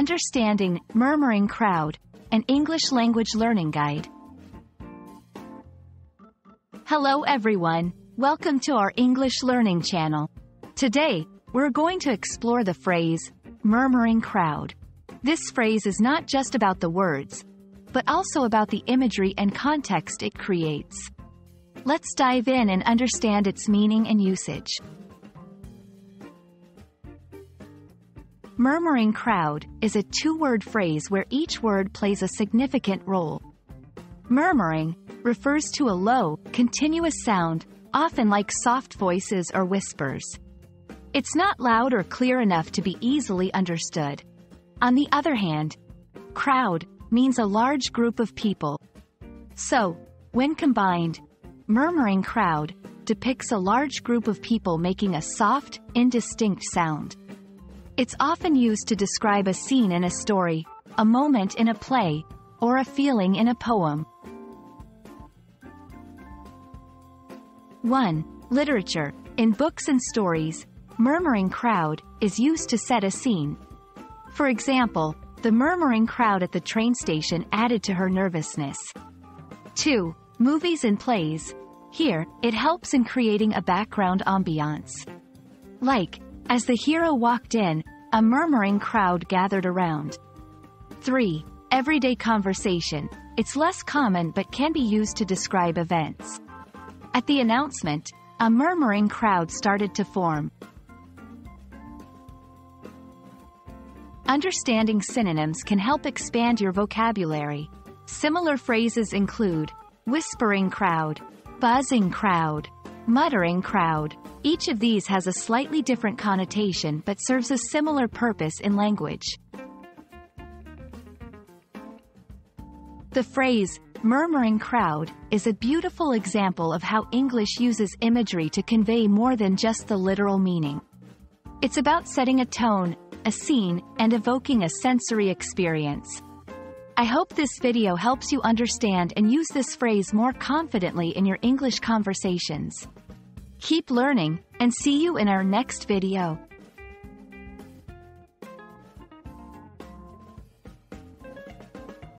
Understanding Murmuring Crowd, an English language learning guide. Hello everyone, welcome to our English learning channel. Today, we're going to explore the phrase, murmuring crowd. This phrase is not just about the words, but also about the imagery and context it creates. Let's dive in and understand its meaning and usage. Murmuring crowd is a two-word phrase where each word plays a significant role. Murmuring refers to a low, continuous sound, often like soft voices or whispers. It's not loud or clear enough to be easily understood. On the other hand, crowd means a large group of people. So, when combined, murmuring crowd depicts a large group of people making a soft, indistinct sound. It's often used to describe a scene in a story, a moment in a play, or a feeling in a poem. 1. Literature. In books and stories, murmuring crowd is used to set a scene. For example, the murmuring crowd at the train station added to her nervousness. 2. Movies and plays. Here, it helps in creating a background ambiance. Like, as the hero walked in, a murmuring crowd gathered around. 3. Everyday conversation. It's less common but can be used to describe events. At the announcement, a murmuring crowd started to form. Understanding synonyms can help expand your vocabulary. Similar phrases include whispering crowd, buzzing crowd, muttering crowd, each of these has a slightly different connotation but serves a similar purpose in language. The phrase, murmuring crowd, is a beautiful example of how English uses imagery to convey more than just the literal meaning. It's about setting a tone, a scene, and evoking a sensory experience. I hope this video helps you understand and use this phrase more confidently in your English conversations. Keep learning, and see you in our next video.